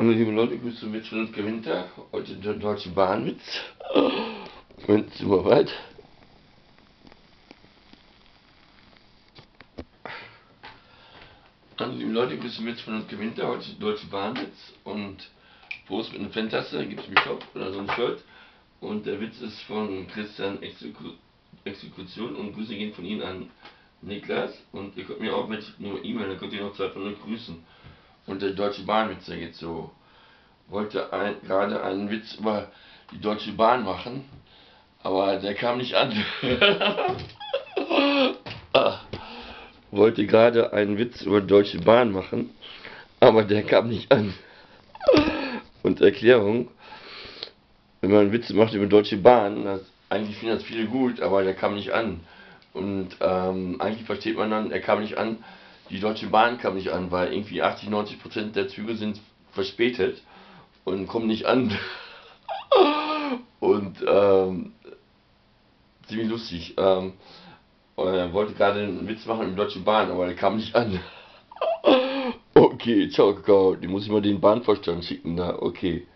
Hallo liebe Leute, ich grüße mit und Winter. Heute der Deutsche Bahnwitz. Moment, super weit. Hallo liebe Leute, ich grüße mit und Winter. Heute der Deutsche Bahnwitz. Und Prost mit einer Fantaste, gibt es mich Shop oder so ein Shirt. Und der Witz ist von Christian Exeku Exekution und Grüße gehen von Ihnen an Niklas. Und ihr könnt mir auch mit nur E-Mail, dann könnt ihr noch zwei von euch grüßen. Und der Deutsche Bahnwitz, geht so. Wollte ein, gerade einen Witz über die Deutsche Bahn machen, aber der kam nicht an. Wollte gerade einen Witz über die Deutsche Bahn machen, aber der kam nicht an. Und Erklärung, wenn man Witze macht über die Deutsche Bahn, das, eigentlich finden das viele gut, aber der kam nicht an. Und ähm, eigentlich versteht man dann, er kam nicht an, die Deutsche Bahn kam nicht an, weil irgendwie 80, 90 Prozent der Züge sind verspätet und kommen nicht an. und ähm, ziemlich lustig. Ähm, er wollte gerade einen Witz machen im Deutschen Bahn, aber der kam nicht an. okay, ciao, Kakao. Die muss ich mal den Bahnvorstand schicken da. Okay.